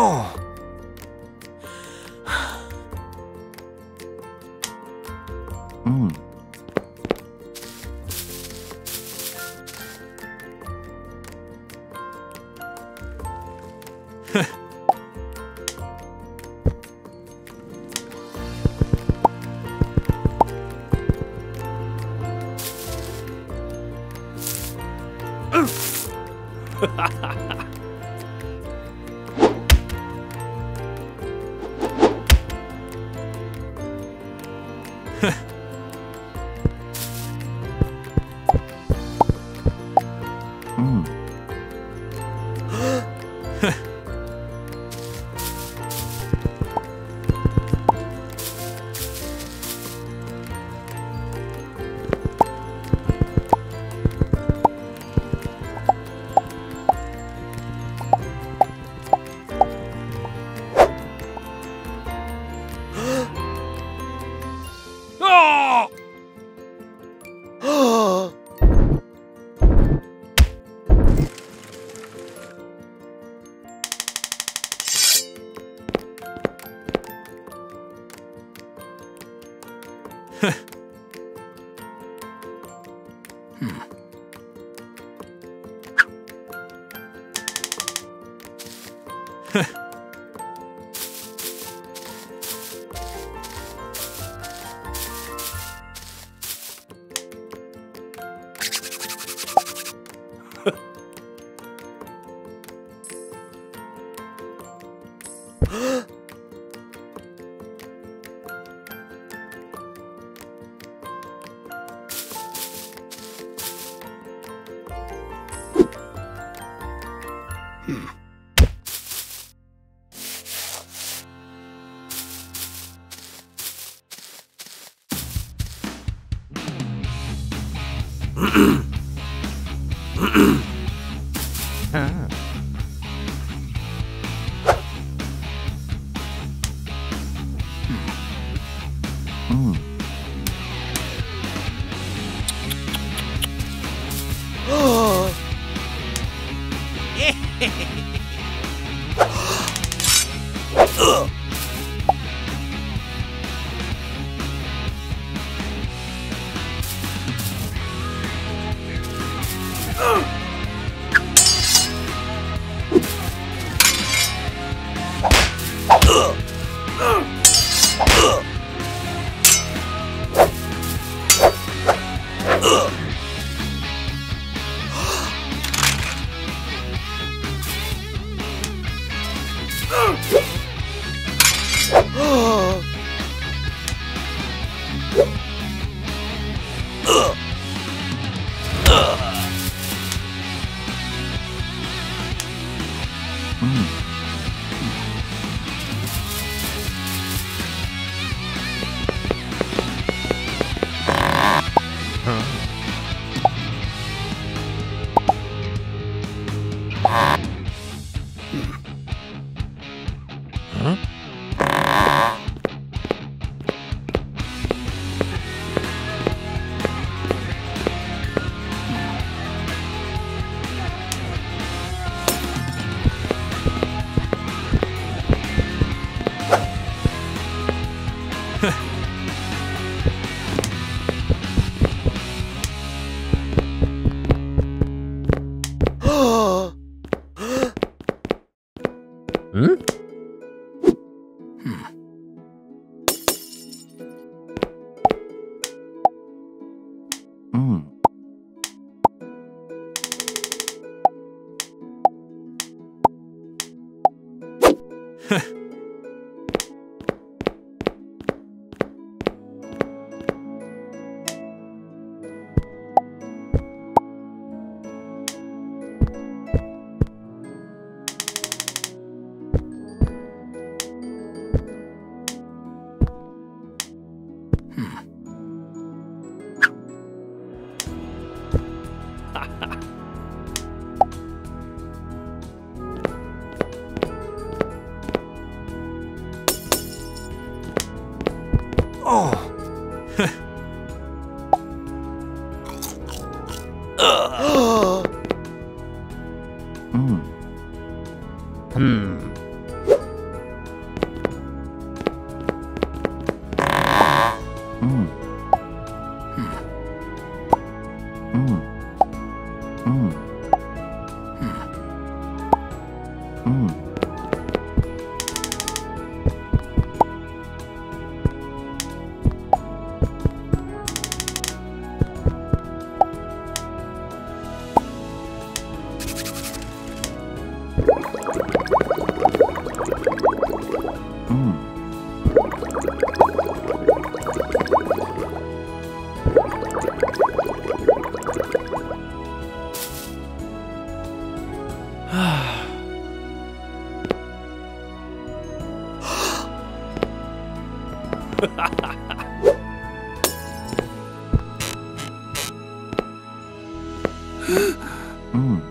Oh. mm. Ha ha ha! Oh! Hmm. Mm. Mm. Heh. Hmm? Hmm. Hmm? Mm. Mm. Hmm. Mm. Mm. Mm. Mm. Mm. Mm.